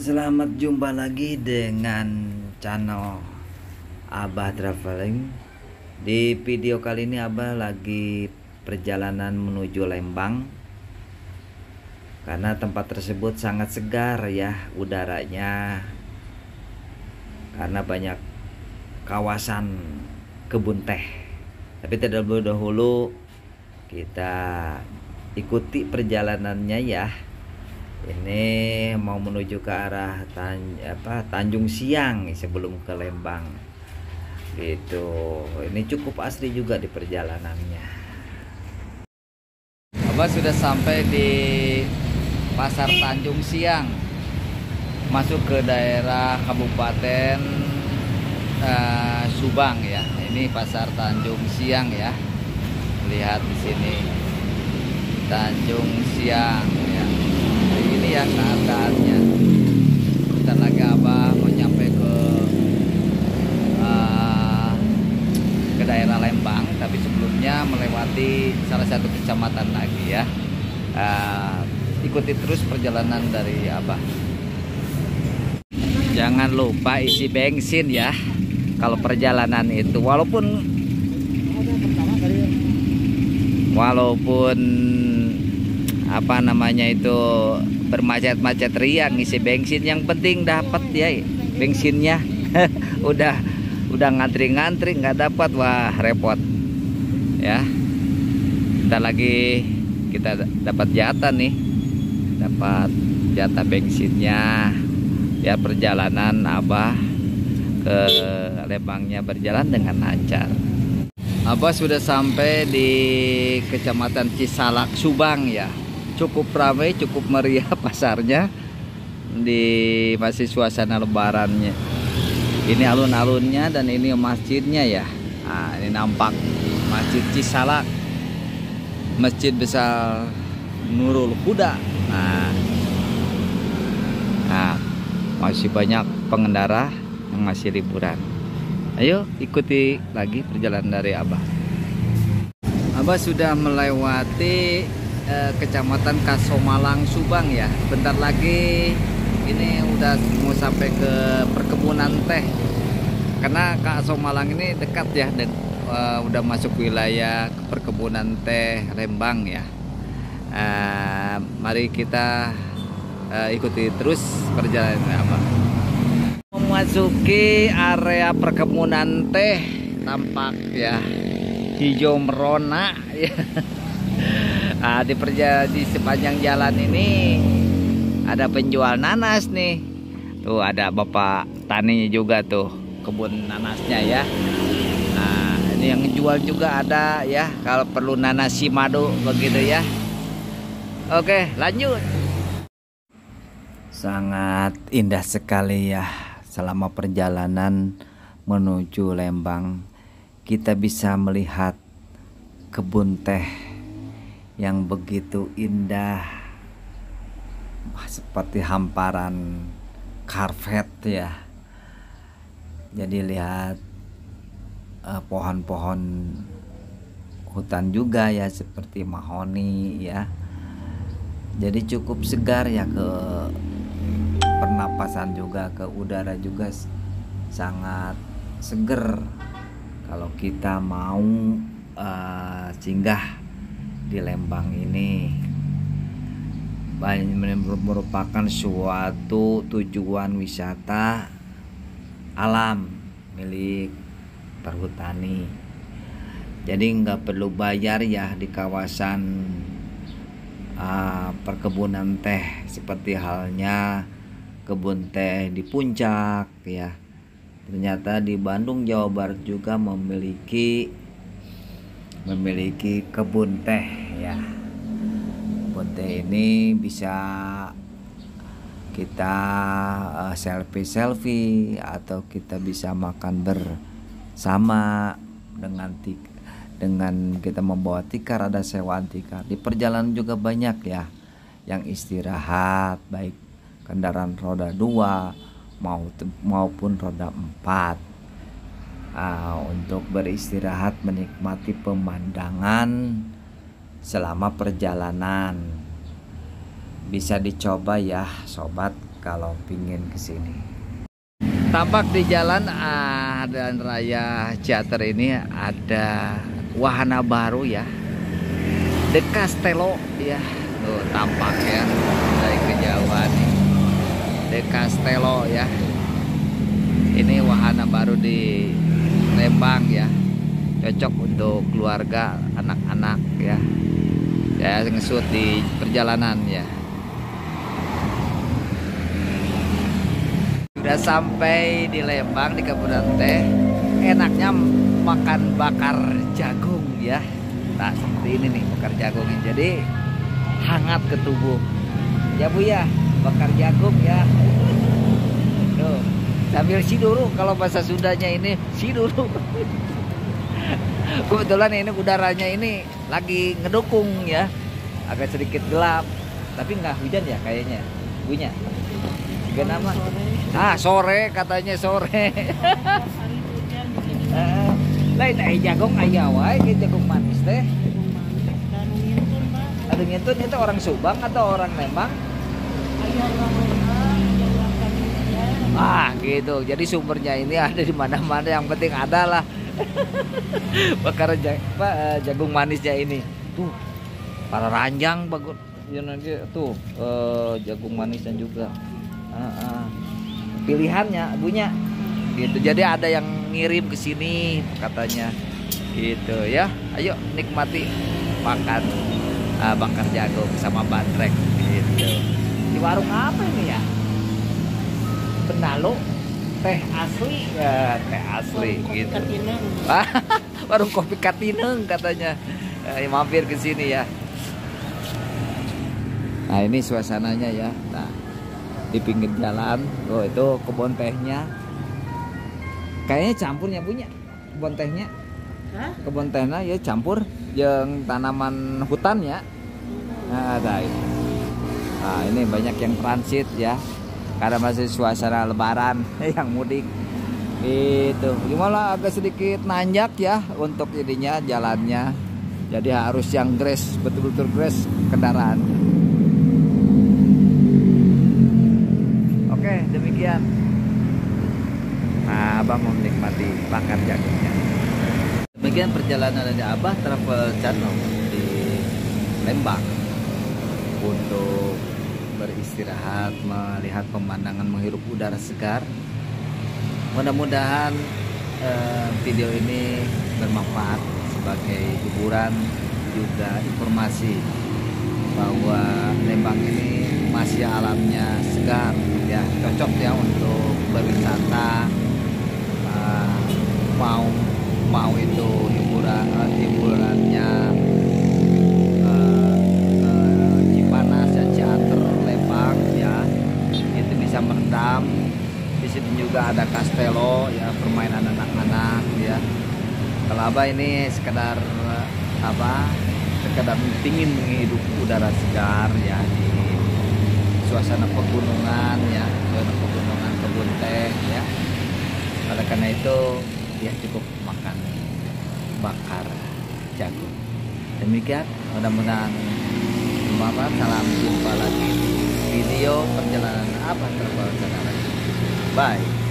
Selamat jumpa lagi dengan channel Abah Traveling. Di video kali ini Abah lagi perjalanan menuju Lembang. Karena tempat tersebut sangat segar ya udaranya. Karena banyak kawasan kebun teh. Tapi tidak dahulu kita ikuti perjalanannya ya ini mau menuju ke arah Tan apa Tanjung Siang sebelum ke Lembang. Gitu. Ini cukup asli juga di perjalanannya. Abah sudah sampai di Pasar Tanjung Siang. Masuk ke daerah Kabupaten uh, Subang ya. Ini Pasar Tanjung Siang ya. Lihat di sini. Tanjung Siang ya ya keadaannya kita lagi abah mau nyampe ke uh, ke daerah Lembang tapi sebelumnya melewati salah satu kecamatan lagi ya. Uh, ikuti terus perjalanan dari abah jangan lupa isi bensin ya kalau perjalanan itu. Walaupun walaupun apa namanya itu bermacet-macet riang ngisi bensin. Yang penting dapat ya bensinnya. Udah udah ngantri-ngantri nggak dapat. Wah repot. Ya. Kita lagi kita dapat jatah nih. Dapat jatah bensinnya. Ya perjalanan abah ke Lembangnya berjalan dengan lancar. Abah sudah sampai di kecamatan Cisalak Subang ya cukup ramai cukup meriah pasarnya di masih suasana lebarannya. Ini alun-alunnya dan ini masjidnya ya. Nah, ini nampak masjid Cisalak masjid besar Nurul Huda. Nah, nah masih banyak pengendara yang masih liburan. Ayo ikuti lagi perjalanan dari Abah. Abah sudah melewati eh, kecamatan Kasomalang Subang ya. Bentar lagi ini udah mau sampai ke perkebunan teh. Karena Kasomalang ini dekat ya dan uh, udah masuk wilayah perkebunan teh Lembang ya. Uh, mari kita uh, ikuti terus perjalanan apa. Memasuki area perkebunan teh tampak ya hijau merona ya Nah, di perja di sepanjang jalan ini ada penjual nanas nih. Tuh ada bapak tani juga tuh kebun nanasnya ya. Nah, ini yang jual juga ada ya kalau perlu nanas si madu begitu ya. Oke, lanjut. Sangat indah sekali ya selama perjalanan menuju Lembang. Kita bisa melihat kebun teh yang begitu indah. Seperti hamparan karpet ya. Jadi lihat pohon-pohon uh, hutan juga ya seperti mahoni ya. Jadi cukup segar ya ke pernapasan juga ke udara juga sangat seger. Kalau kita mau uh, singgah di Lembang ini. Merupakan suatu tujuan wisata alam milik perhutani. Jadi nggak perlu bayar ya di kawasan uh, perkebunan teh. Seperti halnya kebun teh di puncak ya. Ternyata di Bandung Jawa Barat juga memiliki memiliki kebun teh ya. Teh ini bisa kita uh, selfie selfie atau kita bisa makan bersama dengan tik dengan kita membawa tikar ada sewaan tikar. Di perjalanan juga banyak ya yang istirahat baik kendaraan roda dua maupun roda empat. Uh, untuk beristirahat menikmati pemandangan selama perjalanan. Bisa dicoba ya sobat kalau pingin ke sini tampak di jalan ah, dan raya Ciater ini ada wahana baru ya. The Castello ya. Tuh tampak ya dari kejauhan nih. The Castello ya. Ini wahana baru di Lembang ya. Cocok untuk keluarga anak-anak ya saya ngesut di perjalanan ya Sudah sampai di Lembang di Kabupaten Teh. Enaknya makan bakar jagung ya. Nah seperti ini nih bakar jagung Jadi hangat ke tubuh. Ya Bu ya, bakar jagung ya. Tuh, sambil siduru kalau bahasa Sundanya ini siduru. Kebetulan ini udaranya ini lagi ngedukung ya. Agak sedikit gelap, tapi nggak hujan ya kayaknya. Punya. Tiga nama. Ah sore katanya sore. Lain eh jagung ayah wae jagung manis teh. Aduh ngentun itu orang Subang atau orang Lembang? Ah gitu. Jadi sumbernya ini ada di mana-mana. Yang penting ada lah. Bakar jagung manisnya ini. Tuh para ranjang bagus. Ya nanti tuh uh, jagung manisnya juga. Uh, uh pilihannya punya gitu jadi ada yang ngirim ke sini katanya gitu ya ayo nikmati makan uh, bakar jagung sama bandrek gitu di warung apa ini ya Benalu teh asli. Ya, teh asli warung gitu. Warung kopi katineng katanya. Eh, mampir ke sini ya. Nah ini suasananya ya. Nah di pinggir jalan oh itu kebun tehnya. Kayaknya campurnya punya kebun tehnya. Hah? kebun tehnya ya campur yang tanaman hutan ya. Nah, ada ini. Nah ini banyak yang transit ya karena masih suasana lebaran yang mudik itu gimana agak sedikit nanjak ya untuk jadinya jalannya jadi harus yang grace betul-betul grace kendaraan Oke, demikian. Nah, Abah mau menikmati bakar jagungnya. Demikian perjalanan dari Abah Travel Channel di Lembang untuk beristirahat, melihat pemandangan, menghirup udara segar. Mudah-mudahan eh, video ini bermanfaat sebagai hiburan juga informasi bahwa Lembang ini masih alamnya segar ya cocok ya untuk berwisata uh, mau mau itu hiburan uh, hiburannya uh, uh, Cipanas ya Ciater Lembang ya itu bisa merendam di sini juga ada Castello ya permainan anak-anak ya. Kalau abah ini sekedar apa sekedar ingin menghidup udara segar ya di suasana pegunungan ya suasana pegunungan kebun teh ya. Oleh karena itu ya cukup makan bakar jagung. Demikian mudah-mudahan bermanfaat salam jumpa lagi. Video perjalanan apa terbang lagi bye